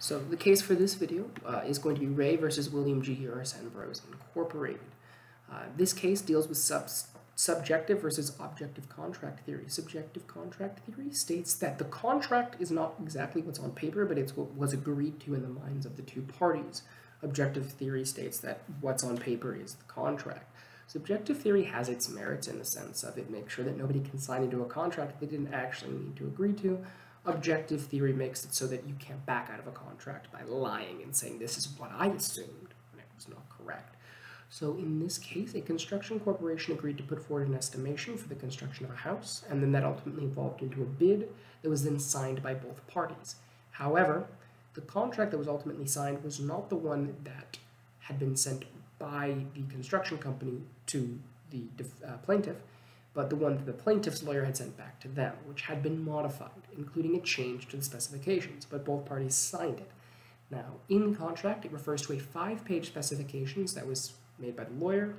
So the case for this video uh, is going to be Ray versus William G. Eurice Bros. Incorporated. Uh, this case deals with sub subjective versus objective contract theory. Subjective contract theory states that the contract is not exactly what's on paper, but it's what was agreed to in the minds of the two parties. Objective theory states that what's on paper is the contract. Subjective theory has its merits in the sense of it makes sure that nobody can sign into a contract they didn't actually need to agree to, objective theory makes it so that you can't back out of a contract by lying and saying this is what I assumed when it was not correct. So in this case, a construction corporation agreed to put forward an estimation for the construction of a house, and then that ultimately evolved into a bid that was then signed by both parties. However, the contract that was ultimately signed was not the one that had been sent by the construction company to the uh, plaintiff, but the one that the plaintiff's lawyer had sent back to them, which had been modified, including a change to the specifications, but both parties signed it. Now, in contract, it refers to a five-page specifications that was made by the lawyer,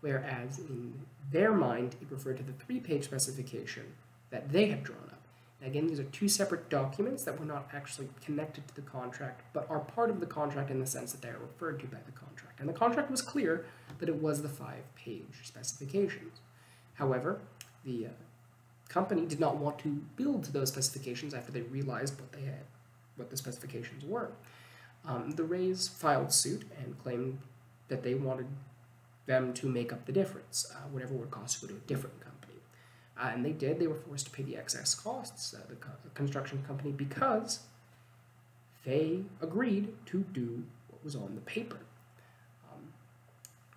whereas in their mind, it referred to the three-page specification that they had drawn up. Now, again, these are two separate documents that were not actually connected to the contract, but are part of the contract in the sense that they are referred to by the contract. And the contract was clear that it was the five-page specifications. However, the uh, company did not want to build to those specifications after they realized what they had, what the specifications were. Um, the Rays filed suit and claimed that they wanted them to make up the difference, uh, whatever would cost to go to a different company. Uh, and they did. They were forced to pay the excess costs, uh, the, co the construction company, because they agreed to do what was on the paper. Um,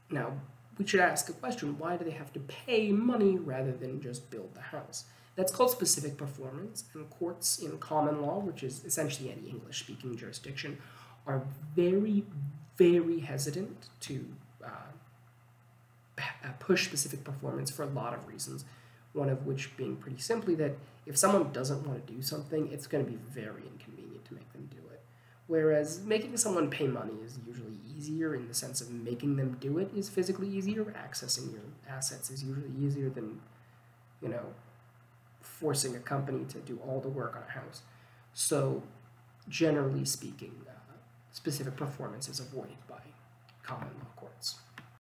now, we should ask a question, why do they have to pay money rather than just build the house? That's called specific performance, and courts in common law, which is essentially any English-speaking jurisdiction, are very, very hesitant to uh, uh, push specific performance for a lot of reasons, one of which being pretty simply that if someone doesn't want to do something, it's going to be very inconvenient to make them do it. Whereas making someone pay money is usually easier in the sense of making them do it is physically easier. Accessing your assets is usually easier than, you know, forcing a company to do all the work on a house. So, generally speaking, uh, specific performance is avoided by common law courts.